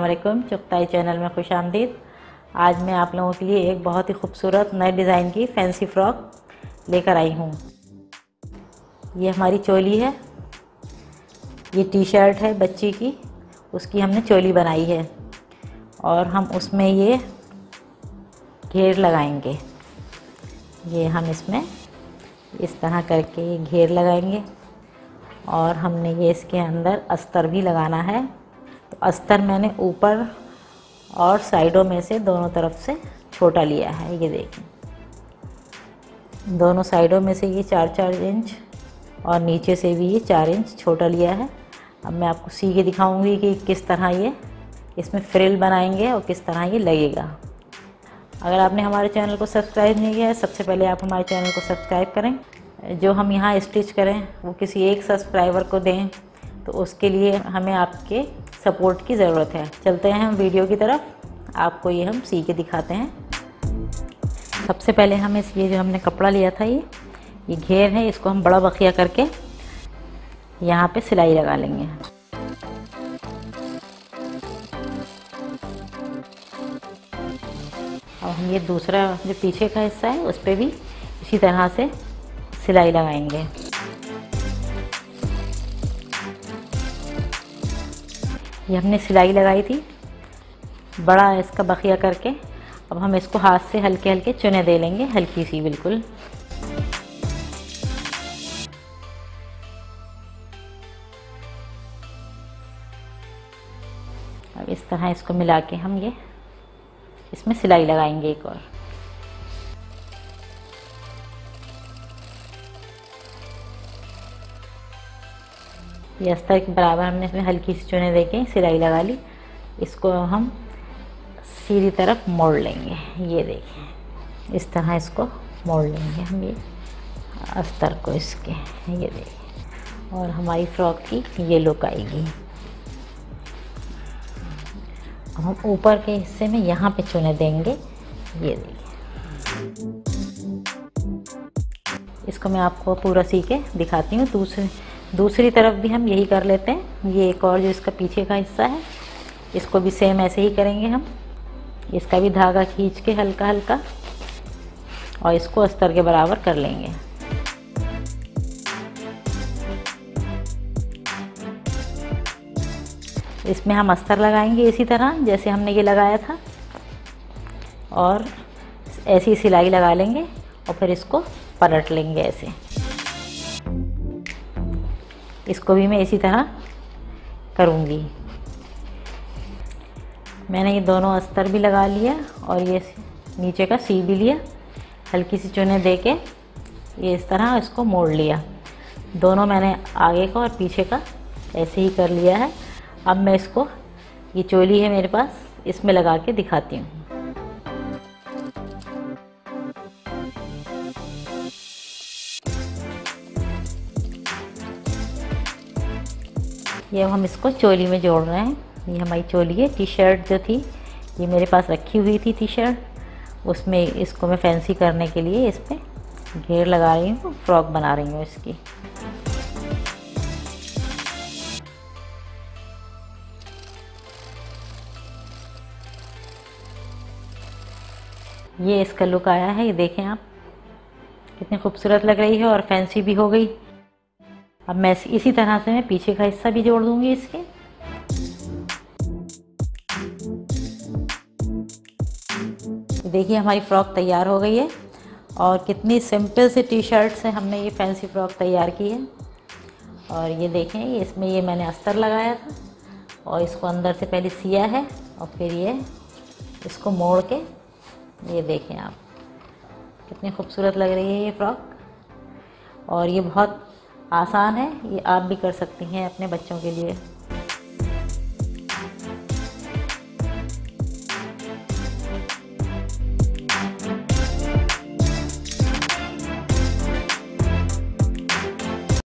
वालेकुम चुगताई चैनल में खुश आमदीद। आज मैं आप लोगों के लिए एक बहुत ही खूबसूरत नए डिज़ाइन की फैंसी फ्रॉक लेकर आई हूँ। ये हमारी चोली है। ये टी शर्ट है बच्ची की। उसकी हमने चोली बनाई है। और हम उसमें ये घेर लगाएँगे। ये हम इसमें इस तरह करके घेर लगाएँगे। और हमने ये इसके अंदर अस्तर भी लगाना है। तो अस्तर मैंने ऊपर और साइडों में से दोनों तरफ़ से छोटा लिया है, ये देखें दोनों साइडों में से ये चार चार इंच और नीचे से भी ये चार इंच छोटा लिया है। अब मैं आपको सी के दिखाऊँगी कि किस तरह ये, इसमें फ्रिल बनाएँगे और किस तरह ये लगेगा। अगर आपने हमारे चैनल को सब्सक्राइब नहीं किया है, सबसे पहले आप हमारे चैनल को सब्सक्राइब करें। जो हम यहाँ स्टिच करें, वो किसी एक सब्सक्राइबर को दें तो उसके लिए हमें आपके सपोर्ट की ज़रूरत है। चलते हैं हम वीडियो की तरफ़। आपको ये हम सी के दिखाते हैं। सबसे पहले हम इस ये जो हमने कपड़ा लिया था ये ये घेर है, इसको हम बड़ा बखिया करके यहाँ पे सिलाई लगा लेंगे। और हम ये दूसरा जो पीछे का हिस्सा है, उस पर भी इसी तरह से सिलाई लगाएँगे। ये हमने सिलाई लगाई थी। बड़ा इसका बखिया करके। अब हम इसको हाथ से हल्के हल्के चुने दे लेंगे, हल्की सी बिल्कुल। अब इस तरह इसको मिला के हम ये इसमें सिलाई लगाएँगे एक और। ये अस्तर के बराबर हमने इसमें हल्की सी चुने दे के सिलाई लगा ली। इसको हम सीधी तरफ़ मोड़ लेंगे, ये देखिए इस तरह इसको मोड़ लेंगे हम ये अस्तर को इसके, ये देखिए और हमारी फ्रॉक की ये लुक आएगी। हम ऊपर के हिस्से में यहाँ पे चुने देंगे, ये देखिए इसको मैं आपको पूरा सी के दिखाती हूँ। दूसरे दूसरी तरफ़ भी हम यही कर लेते हैं। ये एक और जो इसका पीछे का हिस्सा है, इसको भी सेम ऐसे ही करेंगे हम। इसका भी धागा खींच के हल्का हल्का और इसको अस्तर के बराबर कर लेंगे। इसमें हम अस्तर लगाएँगे इसी तरह, जैसे हमने ये लगाया था। और ऐसी सिलाई लगा लेंगे और फिर इसको पलट लेंगे ऐसे। इसको भी मैं इसी तरह करूँगी। मैंने ये दोनों अस्तर भी लगा लिया और ये नीचे का सी भी लिया। हल्की सी चुने दे के ये इस तरह इसको मोड़ लिया। दोनों मैंने आगे का और पीछे का ऐसे ही कर लिया है। अब मैं इसको, ये चोली है मेरे पास, इसमें लगा के दिखाती हूँ। ये हम इसको चोली में जोड़ रहे हैं। ये हमारी चोली है टी शर्ट जो थी, ये मेरे पास रखी हुई थी टी शर्ट उसमें इसको मैं फैंसी करने के लिए इस पर घेर लगा रही हूँ फ्रॉक बना रही हूँ इसकी। ये इसका लुक आया है, ये देखें आप। कितनी खूबसूरत लग रही है और फैंसी भी हो गई। अब मैं इसी तरह से मैं पीछे का हिस्सा भी जोड़ दूँगी इसके। देखिए, हमारी फ्रॉक तैयार हो गई है और कितनी सिंपल से टी शर्ट से हमने ये फैंसी फ्रॉक तैयार की है। और ये देखें इसमें ये मैंने अस्तर लगाया था और इसको अंदर से पहले सिया है और फिर ये इसको मोड़ के ये देखें आप, कितनी खूबसूरत लग रही है ये फ्रॉक। और ये बहुत आसान है ये आप भी कर सकती हैं अपने बच्चों के लिए।